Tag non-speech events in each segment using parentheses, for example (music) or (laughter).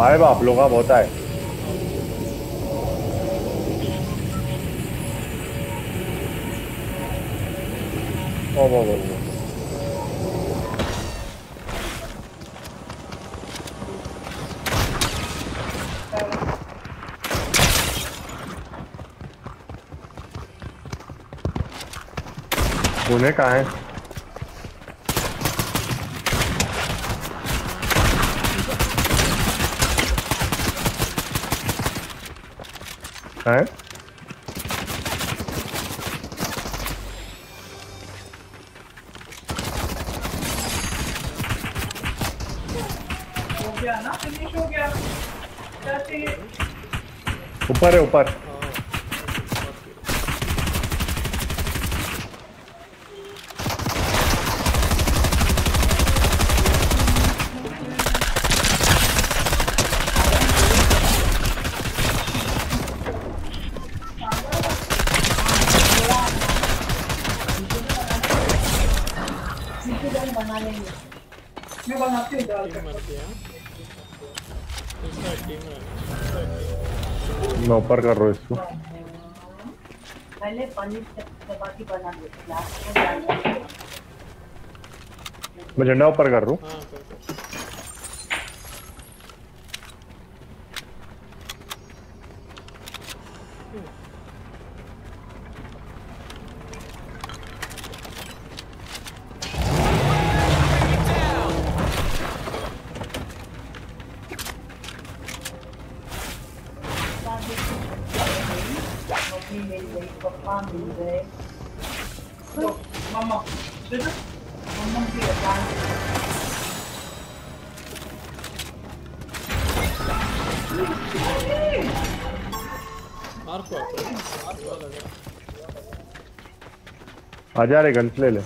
आए बाप लोग हाँ, बहुत वो उन्हें कहा है? हैं। हो ऊपर है ऊपर मैं बनाती हूँ दाल टीम मर गया इसका टीम रन मैं ऊपर कर रहा हूँ इसको पहले चपाती बना। मैं झंडा ऊपर कर रहा हूँ आ जा रे गन्स ले ले।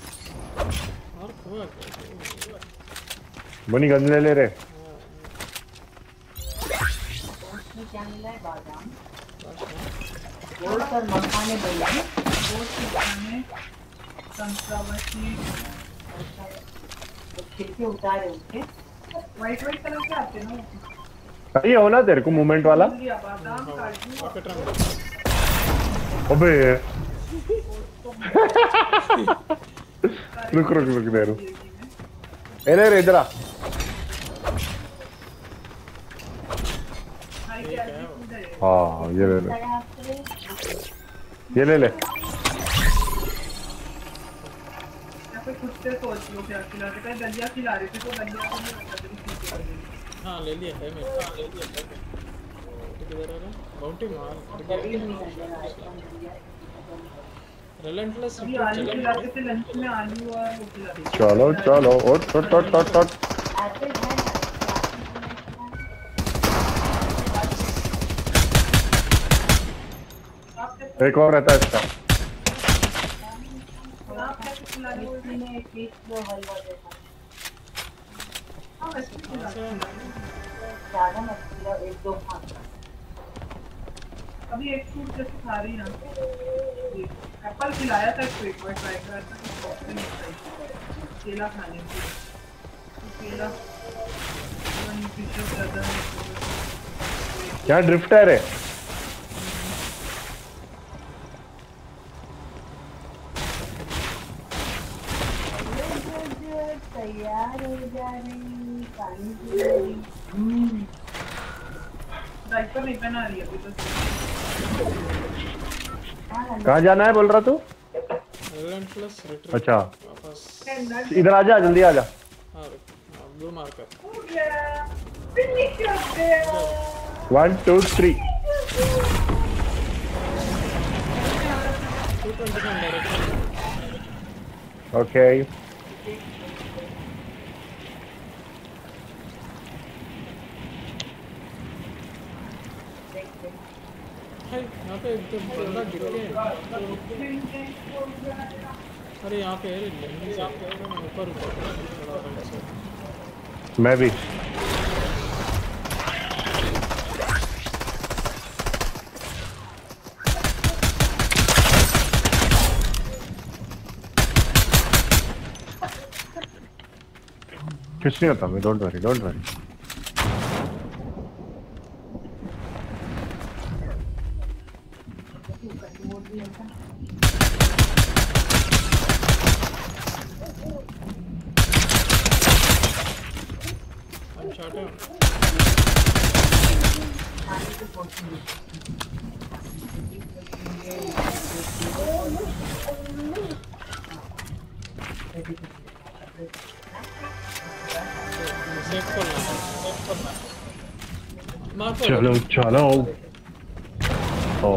बनी गन ले ले रे। मिला है हैं ना हो तेरे को मूवमेंट वाला? रॉकेट रन अबे रुक रुक रुक दे रुक ए ले रे इधर आ है ये ले ले ये ले ले चलो। चलो एप्पल है ना आप कैसे एक और रहता है इसका। हो हाँ। हैं ज़्यादा मत एक दो अभी एक फ्रूट जैसे खा रही ना एप्पल खिलाया था एक बार ट्राई करा था कि कॉफ़ी नहीं खाई केला खाने के तो केला ज़्यादा क्या ड्रिफ्टर है रे तैयार हो जा रही पानी पी रही डाइपर नहीं पहना रही अभी तो कहाँ जाना है बोल रहा तू? अच्छा। इधर आ जा जल्दी आ जा। ब्लू मार्कर गया फिनिश करते हैं। वन टू थ्री ओके यहाँ पे बंदा गया अरे यहाँ पे ऊपर ऊपर। मैं भी। कुछ नहीं होता मैं don't worry don't worry oh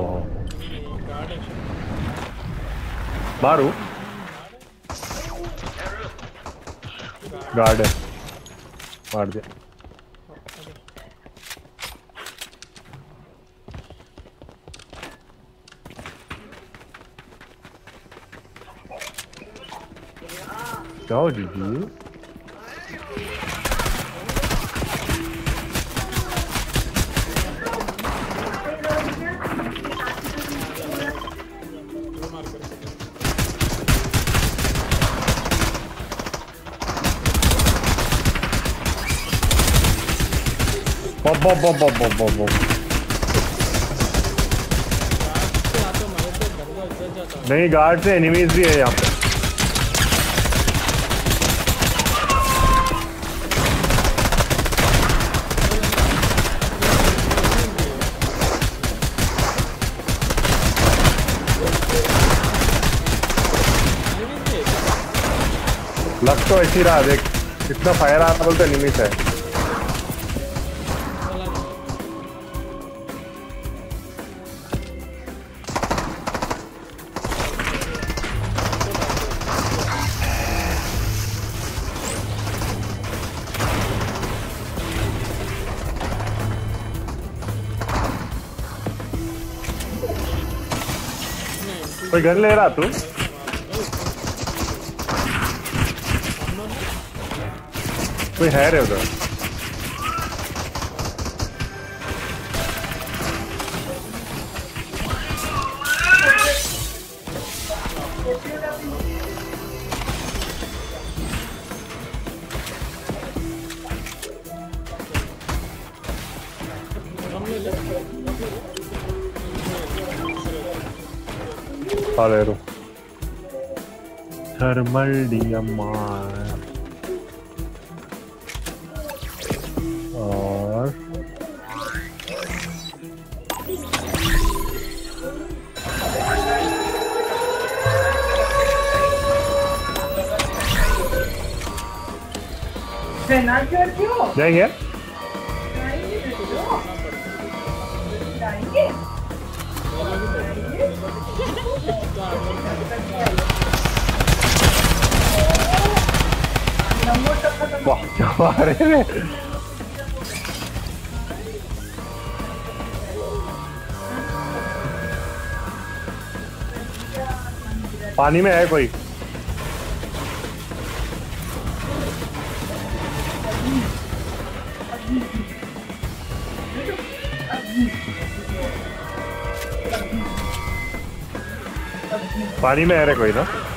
God. है मारू है दिया जाओ जीजी आते मारे तो बंदा इधर जाता है नहीं गार्ड से एनिमीज भी है यहाँ पे। लग तो ऐसी रहा, देख, इतना फायर आ रहा बोलते एनिमीज है। कोई गन ले रहा तू? कोई है रे उधर? Thermal DMR. Or... Then I get yeah. (laughs) पानी में है कोई? पानी में है रे कोई ना?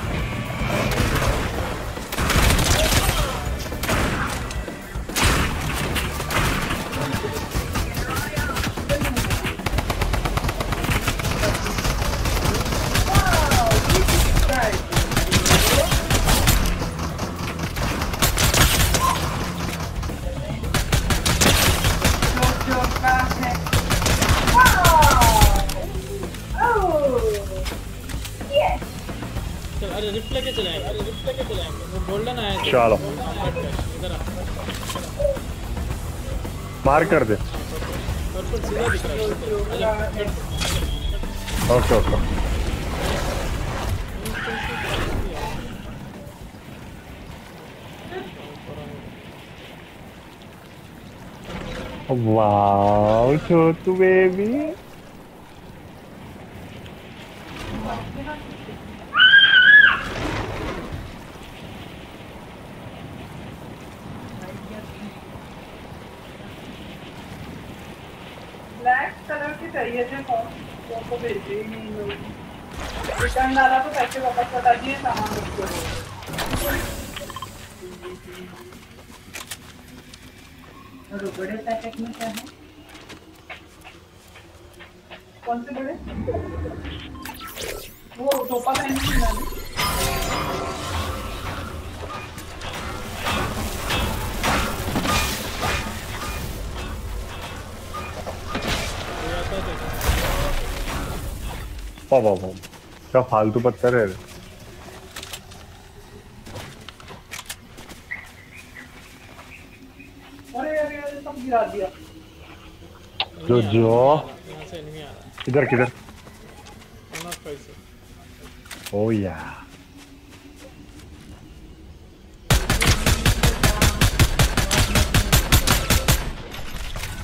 अरे रिफ्ट लेके चले अरे रिफ्ट लेके चले वो गोल्डन आया चलो। इधर आ। मार कर दे। पर्पल सीधा दिख रहा है ओके ओके। वाओ छोटू बेबी। ब्लैक कलर की चाहिए थे फ़ोन वो तो नहीं रिटर्न डाला तो पैसे वापस बता दिए सामान उसको और बड़े पैकेट में क्या है? कौन से बड़े? वो सोफा पहन पा पा पा क्या फालतू पत्थर है? अरे अरे अरे सब गिरा दिया। जो जो। आ रहा। है किधर? किधर ओ या।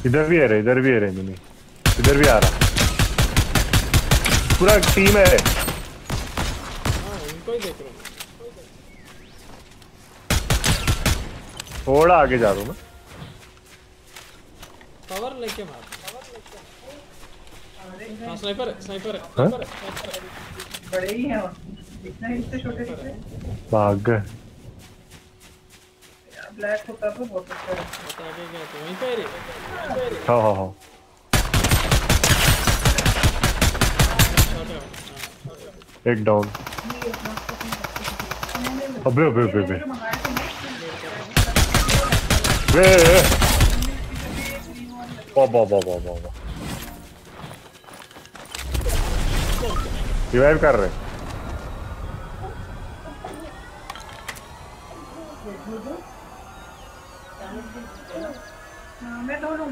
इधर भी है रे इधर भी है रे मिनी। इधर भी आ रहा। पूरा टीम है। हाँ उनको ही देख रहा हूँ थोड़ा आगे जा रहा हूँ मैं। कवर लेके मार। हाँ स्नाइपर है स्नाइपर है हाँ? है है। बड़े ही हैं इतने इससे छोटे दिख भाग। गए ब्लैक होता तो बहुत अच्छा है बता के गया तो वहीं पे रे। ही हाँ हाँ हाँ शॉट है हाँ, हाँ। एक डाउन अबे अबे अबे अबे। वे वाह वाह वाह वाह वाह रिवाइव कर रहे हाँ, मैं दोनों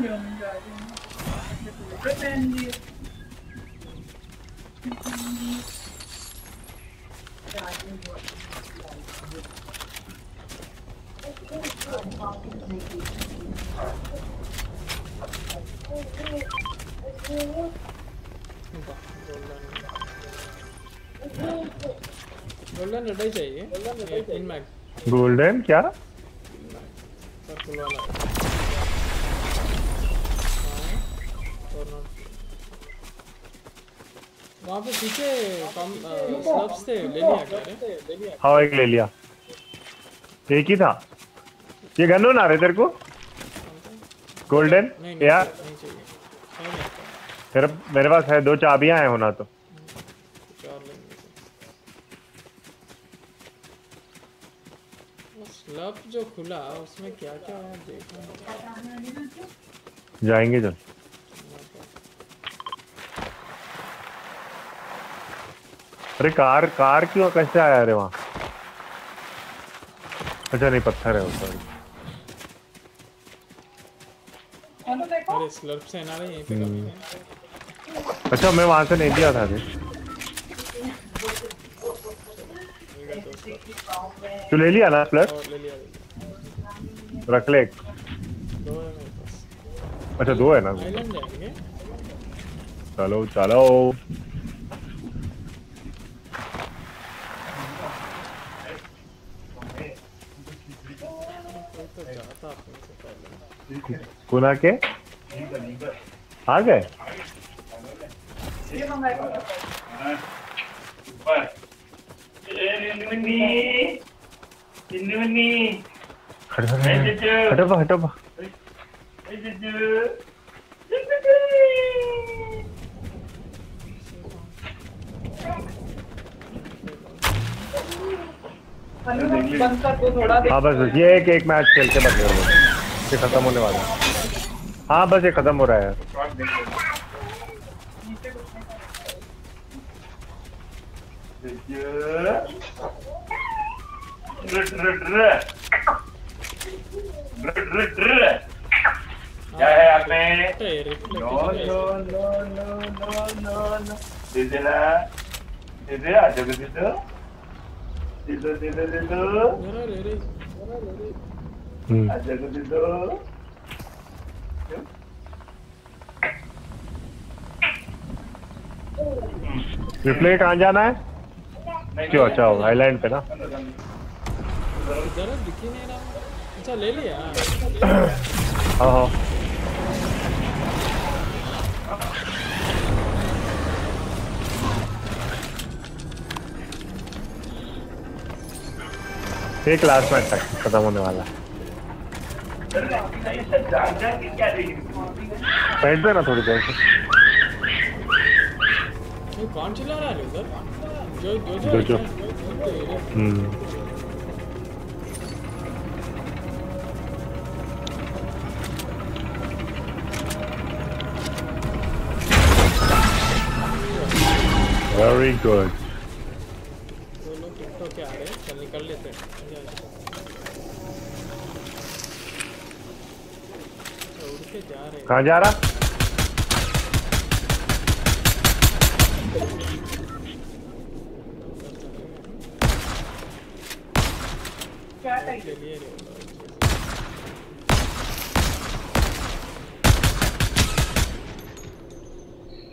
गोल्डन रेड चाहिए। गोल्डन क्या? वाला। वहाँ पे पीछे कम स्लब्स थे ले लिया क्या रे हाँ। एक ले लिया। एक ही था। ये गन ना रहे तेरे को? गोल्डन यार। आता। मेरे पास है दो चाबियाँ हैं होना तो। स्लब जो खुला उसमें क्या क्या है देखना जाएँगे चल। अरे कार कार क्यों कैसे आया रे वहाँ? अच्छा नहीं पत्थर है वो सॉरी कौन सा देखो। अरे स्लर्प से ना यहीं पे कमी है। अच्छा मैं वहाँ से नहीं दिया था तू ले लिया ना प्लस लिया। रख ले है अच्छा दो है ना? चलो चलो कोई तो जाता अपने से पहले गुना के? आ गए? हाँ बस ये एक एक मैच खेल के बंद कर खत्म होने वाला है। हाँ बस ये खत्म हो रहा है क्या है आप में तो ये reflect no no no no no no no दीदी ना दीदी आ जाओ दीदी दीदो दीदो दीदो मेरा ले रे हम्म, आ जाओ दीदो रिप्ले कहाँ जाना है? क्यों? अच्छा होगा आइलैंड पे ना। अच्छा ले लिया हाँ। एक लास्ट मैच तक खत्म होने वाला है। बैठ देना थोड़ी देर। से ये कौन चला रहा है उधर? जो जो जो- जो। जो। हम्म। वेरी गुड वो लोग टिकटॉक के आ रहे हैं चल निकल लेते हैं अच्छा, उड़ के जा रहे हैं कहाँ जा रहा।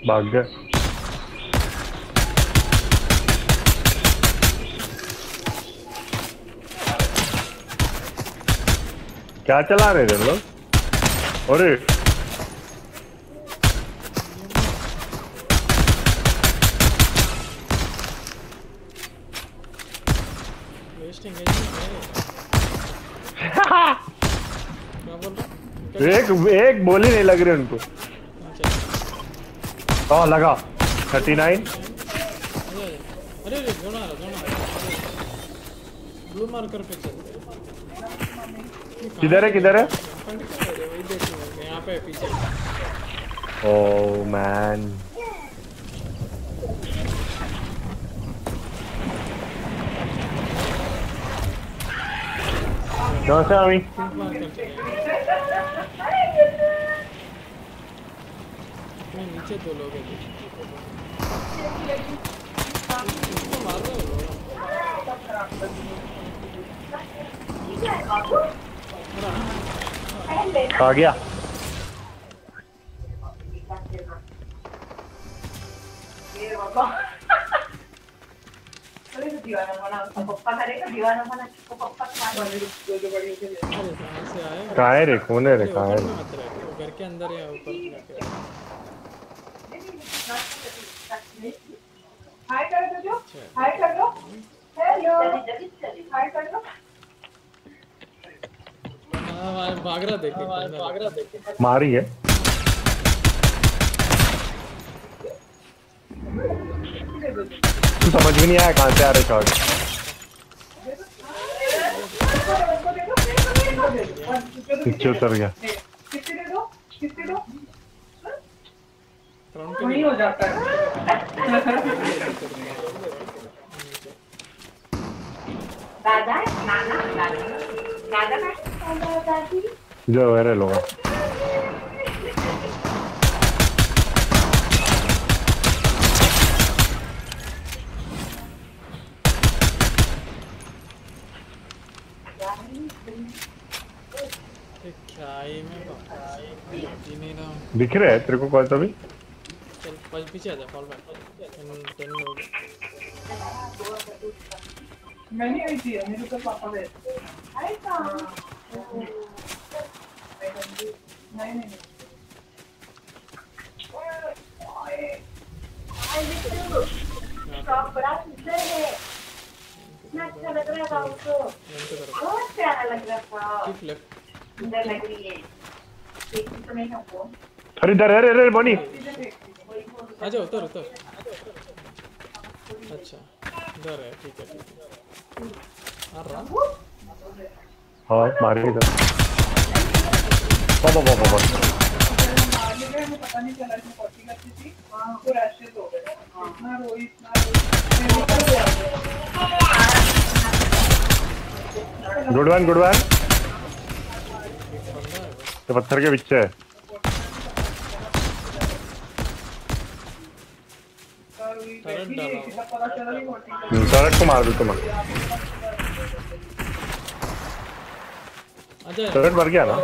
भाग गए। क्या चला रहे थे लोग? अरे वेस्ट एंगेजमेंट है क्या बोल रहा एक एक बोली नहीं लग रही उनको। हाँ लगा। Thirty nine. किधर है किधर है? ओ मैन कहाँ से आई पिंक मार्कर चले मैं नीचे दो लोग हैं। हो आ गया। दीवाना बना उसका पप्पा करेगा दीवाना बना उसको पप्पा खा अरे कहाँ से आए। कहाँ है रे? कौन है रे? कहाँ है घर के अंदर या ऊपर। हाय कर दो जो। हाय कर दो। हेलो हाय कर दो। भाग रहा देखे भाग रहा देखे मारी है। समझ भी नहीं आया कहाँ से आ रहे शॉट नीचे उतर गया। कितने दे दो? कितने दो? वही हो जाता है। दादा नाना दादी दादा दादा दादी? जो है रे लोग। दिख रहे हैं तेरे को कौन सा भी? पीछे आ जा फॉल बैक टेन टेन लोग। मैं नहीं आई थी मेरे तो पापा गए। अरे का नहीं नहीं फ्रॉक बड़ा सुंदर है। अच्छा लग रहा था उसको जंप करो बहुत प्यारा लग रहा था। सुंदर लग रही है। तो नहीं हमको अरे इधर अरे अरे बनी आ जाओ उतर उतर। अच्छा इधर है, ठीक है ठीक है। आ रहा? हाँ मारे इधर। बाबा बाबा बाबा। हमें पता नहीं चला इसमें पॉटी करती थी तो रैशेस हो गए इतना गुड वन गुड वन। पत्थर के पीछे है। डाला है टर्रेट को मार दो तुम आ जाए टर्रेट मर गया ना?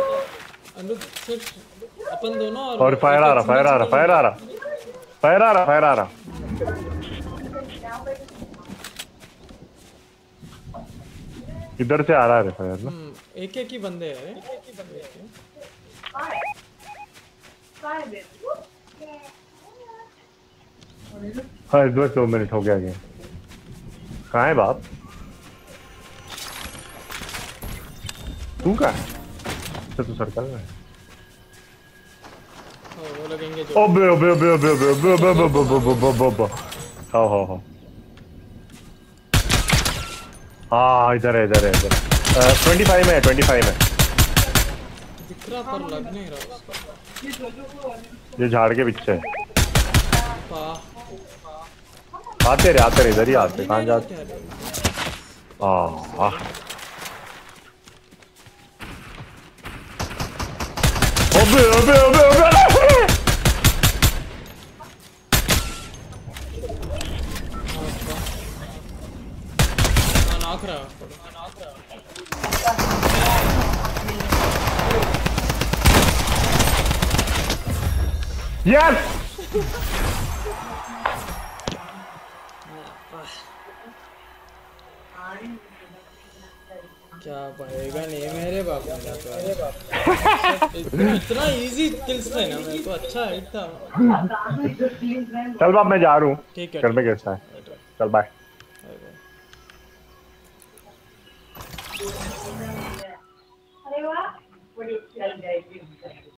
अपन दोनों और और फायर आ रहा फायर आ रहा फायर आ रहा। फायर आ रहा फायर आ रहा। इधर से आ रहा है फायर ना। हम्म, एक एक ही बंदे हैं। काय दे हाँ बस दो मिनट हो गया गया कहाँ है बाप तू कहाँ है अच्छा तू सर्कल में है। ओ, वो लगेंगे जो ओबे ओबे ओबे ओबे ओबे ओबे ओबे ओबे ओबे ओबे ओबे ओबे हाँ हाँ हाँ हाँ इधर है इधर है इधर ट्वेंटी फाइव में है ट्वेंटी फाइव में दिख रहा पर लग नहीं रहा। ये झाड़ के पीछे है आते रहे आते रहे, इधर ही आते कहाँ जाते क्या रे? हाँ हाँ ओबे ओबे क्या पड़ेगा नहीं मेरे बाप मेरा तो इतना इजी किल्स थे ना मेरे को अच्छा हिट था चल बाप मैं जा रहा हूँ। ठीक है घर में कैसा है? चल बाय